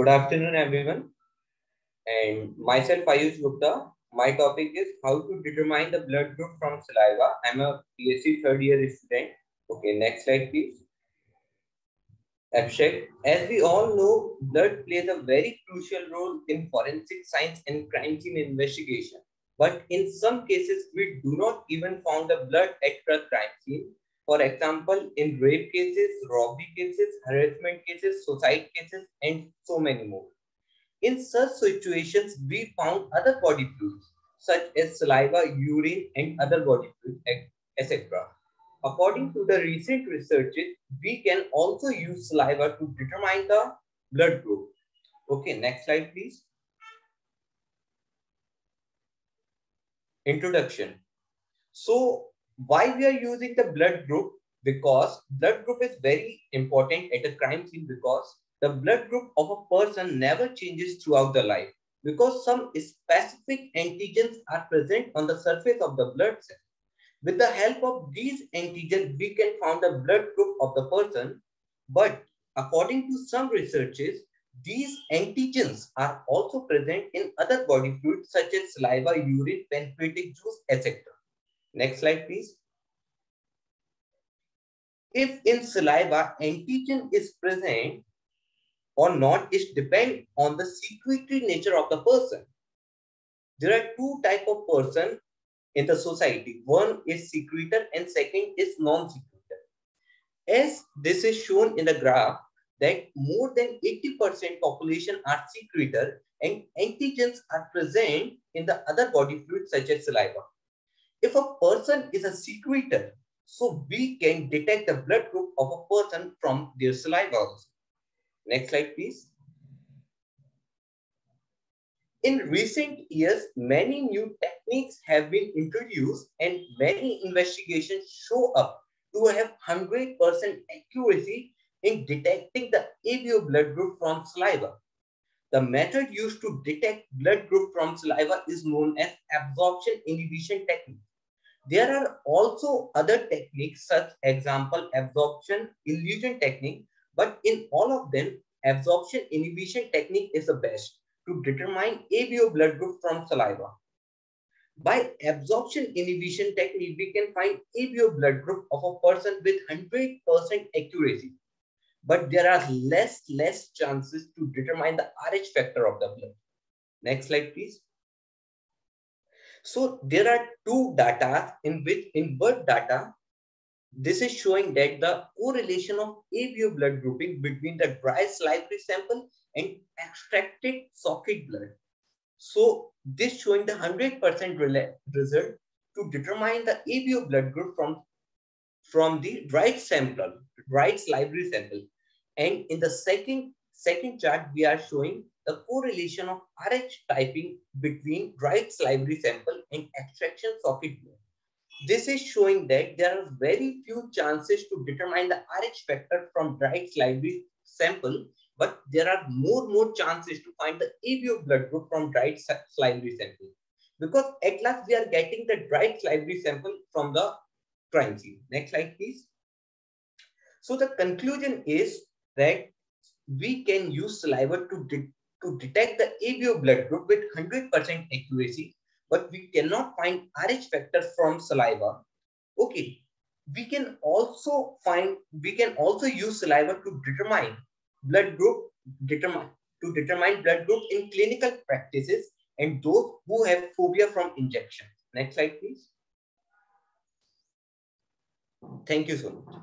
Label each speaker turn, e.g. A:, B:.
A: Good afternoon, everyone. And myself, Ayush Gupta. My topic is how to determine the blood group from saliva. I'm a PhD third year student. Okay, next slide, please. Abstract. As we all know, blood plays a very crucial role in forensic science and crime scene investigation. But in some cases, we do not even found the blood at the crime scene for example, in rape cases, robbery cases, harassment cases, suicide cases, and so many more. In such situations, we found other body fluids such as saliva, urine, and other body fluids, etc. According to the recent researches, we can also use saliva to determine the blood group. Okay, next slide, please. Introduction. So why we are using the blood group? Because blood group is very important at a crime scene because the blood group of a person never changes throughout the life because some specific antigens are present on the surface of the blood cell. With the help of these antigens, we can find the blood group of the person. But according to some researches, these antigens are also present in other body fluids such as saliva, urine, pancreatic juice, etc. Next slide, please. If in saliva antigen is present or not, it depends on the secretory nature of the person. There are two type of person in the society. One is secretor and second is non-secretor. As this is shown in the graph, that more than 80% population are secretor and antigens are present in the other body fluids such as saliva. If a person is a secretor, so we can detect the blood group of a person from their saliva also. Next slide, please. In recent years, many new techniques have been introduced and many investigations show up to have 100% accuracy in detecting the ABO blood group from saliva. The method used to detect blood group from saliva is known as absorption inhibition technique. There are also other techniques such example absorption elution technique, but in all of them, absorption inhibition technique is the best to determine ABO blood group from saliva. By absorption inhibition technique, we can find ABO blood group of a person with 100% accuracy. But there are less, less chances to determine the RH factor of the blood. Next slide, please. So there are two data in which in birth data, this is showing that the correlation of ABO blood grouping between the dry salivary sample and extracted socket blood. So this showing the 100% result to determine the ABO blood group from, from the right sample, right salivary sample. And in the second, second chart, we are showing the correlation of RH typing between right salivary sample and extraction socket blood. This is showing that there are very few chances to determine the RH factor from right salivary sample, but there are more more chances to find the ABO blood group from right salivary sample. Because at last we are getting the right salivary sample from the crime scene. Next slide, please. So the conclusion is that we can use saliva to to detect the ABO blood group with 100% accuracy, but we cannot find RH factor from saliva. Okay, we can also find, we can also use saliva to determine blood group, determine, to determine blood group in clinical practices and those who have phobia from injection. Next slide, please. Thank you so much.